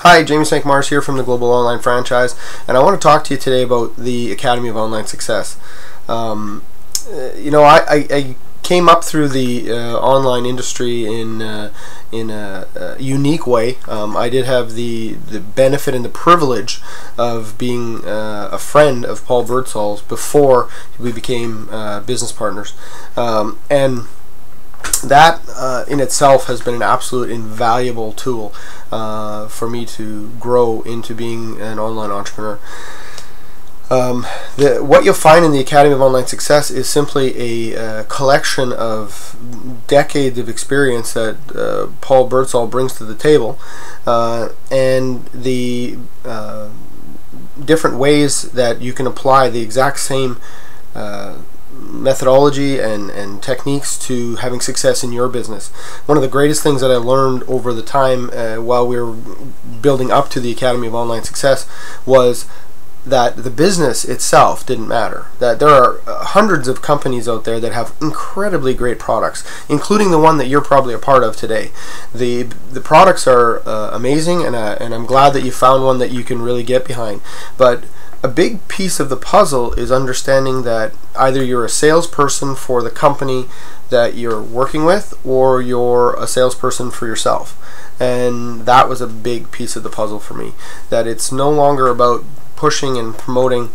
Hi, James Cinq-Mars here from the Global Online Franchise, and I want to talk to you today about the Academy of Online Success. Um, uh, you know, I, I, I, came up through the uh, online industry in uh, in a, a, unique way. Um, I did have the the benefit and the privilege of being uh, a friend of Paul Birdsall's before we became uh, business partners, um, and that uh, in itself has been an absolute invaluable tool uh, for me to grow into being an online entrepreneur. Um, the, what you'll find in the Academy of Online Success is simply a uh, collection of decades of experience that uh, Paul Birdsall brings to the table, uh, and the uh, different ways that you can apply the exact same methodology and, and techniques to having success in your business. One of the greatest things that I learned over the time uh, while we were building up to the Academy of Online Success was that the business itself didn't matter. That there are uh, hundreds of companies out there that have incredibly great products, including the one that you're probably a part of today. The the products are uh, amazing, and uh, and I'm glad that you found one that you can really get behind. But a big piece of the puzzle is understanding that either you're a salesperson for the company that you're working with or you're a salesperson for yourself. And that was a big piece of the puzzle for me. That it's no longer about pushing and promoting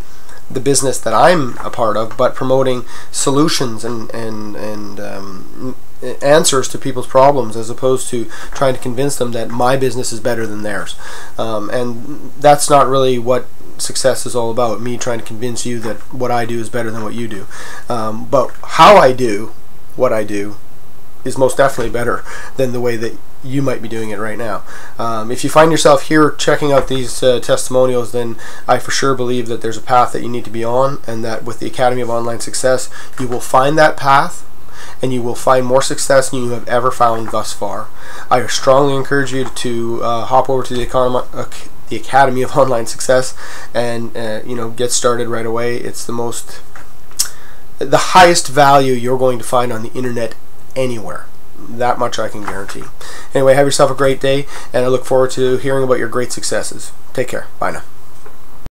the business that I'm a part of, but promoting solutions and and and um, answers to people's problems as opposed to trying to convince them that my business is better than theirs. Um, and that's not really what success is all about. Me trying to convince you that what I do is better than what you do. Um, but how I do what I do is most definitely better than the way that you might be doing it right now. Um, if you find yourself here checking out these uh, testimonials, then I for sure believe that there's a path that you need to be on, and that with the Academy of Online Success, you will find that path and you will find more success than you have ever found thus far. I strongly encourage you to uh, hop over to the, economy, uh, the Academy of Online Success and uh, you know get started right away. It's the most the highest value you're going to find on the internet anywhere. That much I can guarantee. Anyway, have yourself a great day, and I look forward to hearing about your great successes. Take care. Bye now.